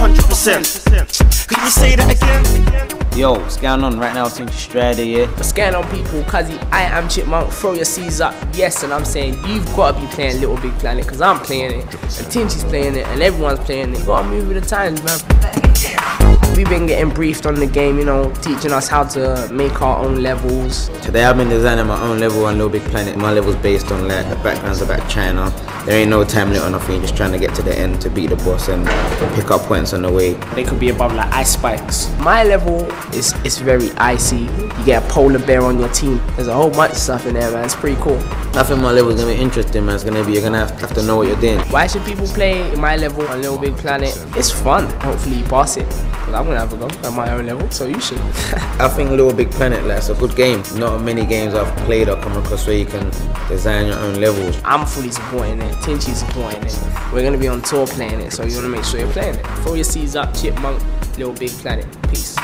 100%. Can you say that again? Yo, what's going on right now? Team Stryder, yeah. What's going on, people? Cuzzy, I am Chipmunk. Throw your C's up. Yes, and I'm saying you've got to be playing Little Big Planet because I'm playing it, and Tinchy's playing it, and everyone's playing it. You gotta move with the times, man. We've been getting briefed on the game, you know, teaching us how to make our own levels. Today I've been designing my own level on Little Big Planet. My level's based on like the backgrounds about China. There ain't no time limit or nothing. You're just trying to get to the end to beat the boss and pick up points on the way. They could be above like ice spikes. My level is is very icy. You get a polar bear on your team. There's a whole bunch of stuff in there, man. It's pretty cool. I think my level's gonna be interesting, man. It's gonna be you're gonna have, have to know what you're doing. Why should people play my level on Little Big Planet? It's fun. Hopefully you pass it. Cause I'm gonna have a go at my own level, so you should. I think Little Big Planet, it's a good game. Not many games I've played or come across where you can design your own levels. I'm fully supporting it. Tinchy's supporting it. We're gonna be on tour playing it, so you wanna make sure you're playing it. Throw your C's up, Chipmunk, Little Big Planet. Peace.